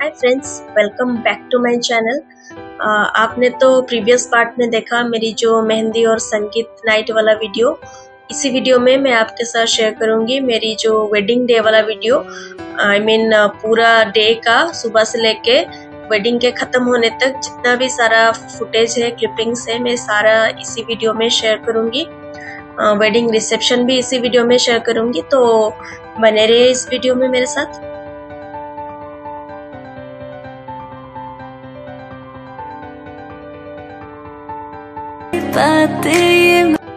Hi friends welcome back to my channel आपने तो previous part में देखा मेरी जो मेहंदी और संगीत नाइट वाला वीडियो इसी वीडियो में मैं आपके साथ शेयर करूँगी मेरी जो वेडिंग डे वाला video I I mean mean, पूरा डे का सुबह से लेके वेडिंग के ख़त्म होने तक जितना भी सारा फुटेज है क्लिपिंग्स है मैं सारा इसी वीडियो में शेयर करूँगी। वेडिंग रिसेप्शन भी इसी वीडियो में शेयर करूँगी। तो बने रहे इस वीडियो में मेरे साथ। ba't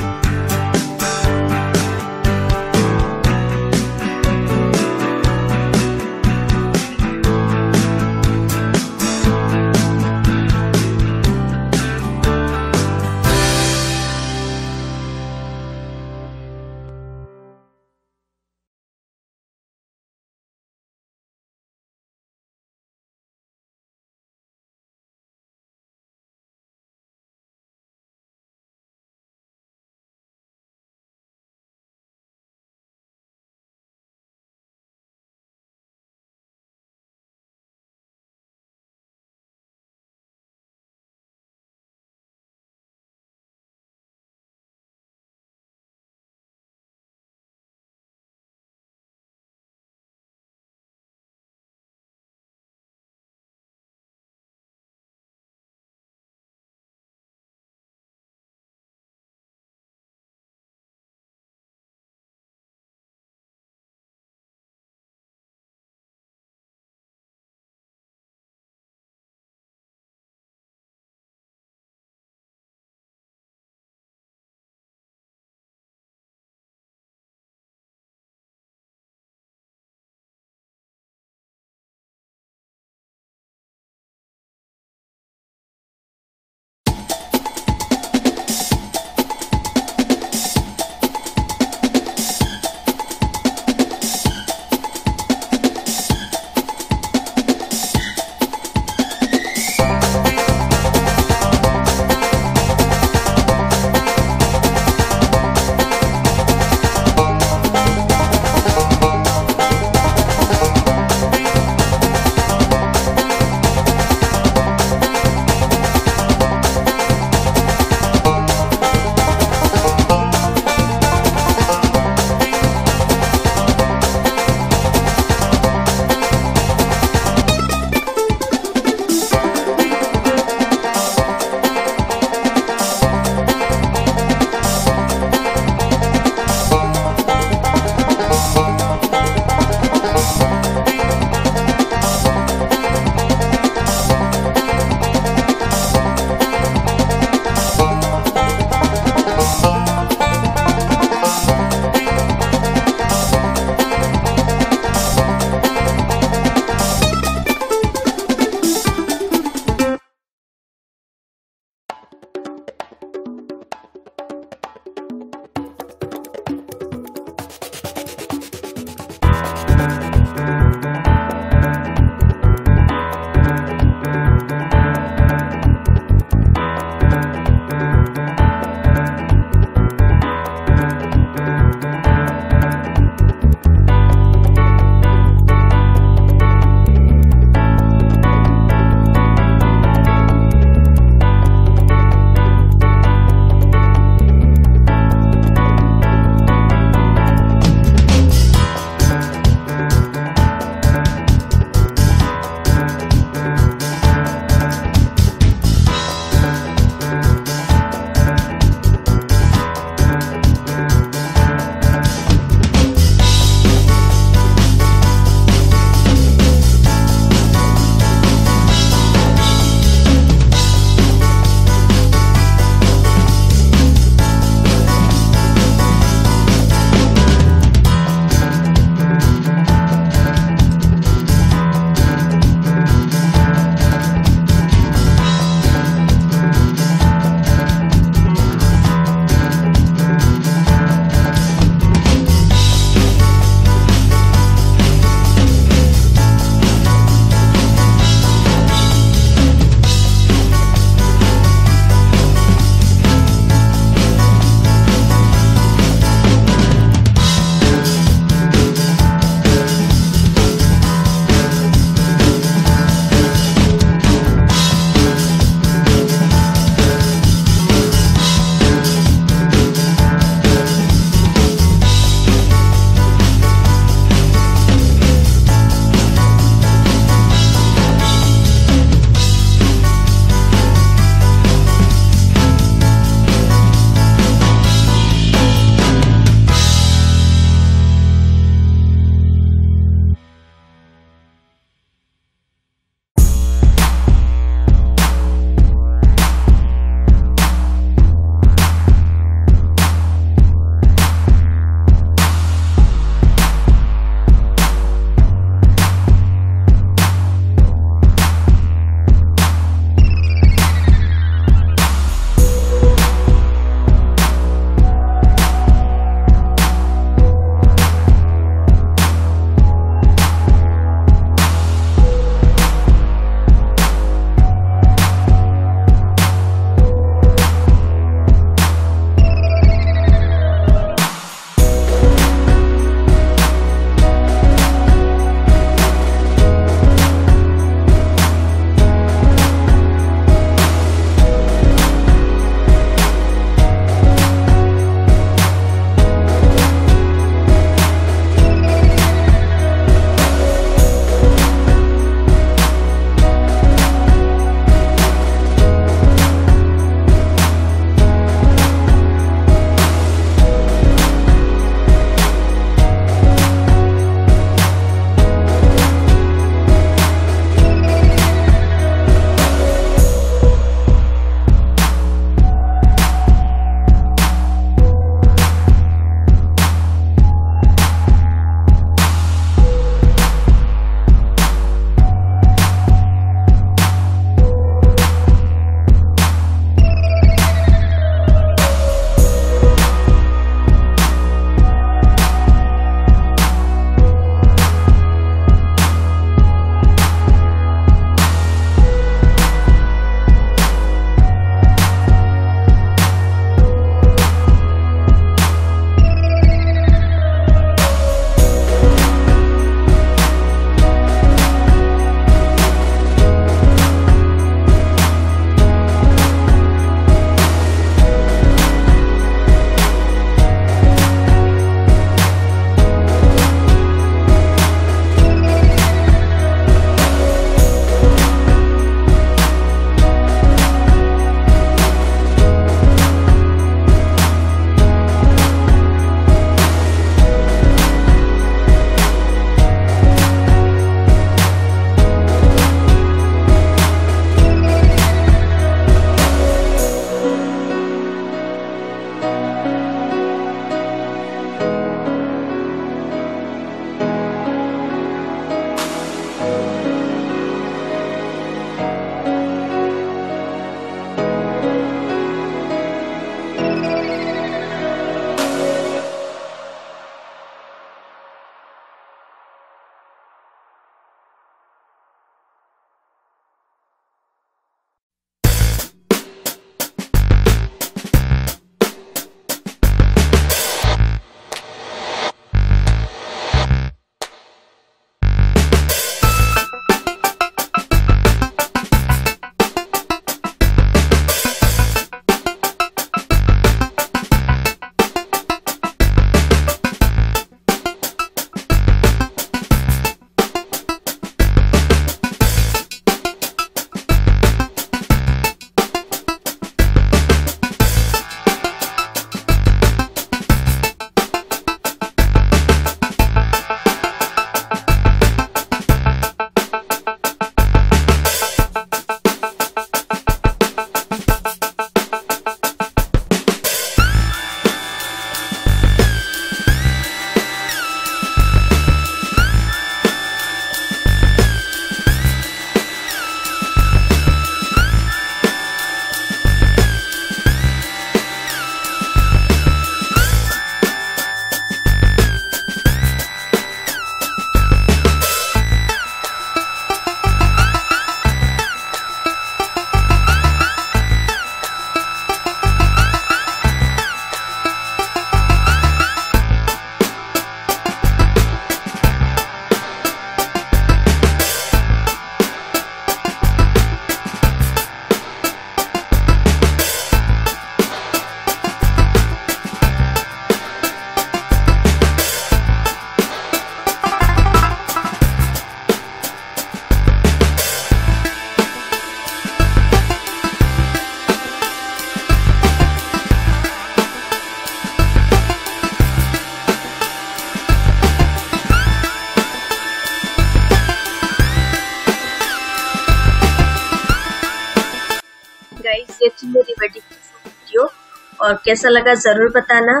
और कैसा लगा ज़रूर बताना।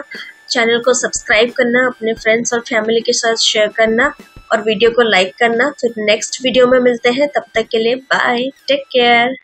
चैनल को सब्सक्राइब करना, अपने फ्रेंड्स और फैमिली के साथ शेयर करना और वीडियो को लाइक करना। फिर नेक्स्ट वीडियो में मिलते हैं, तब तक के लिए बाय टेक केयर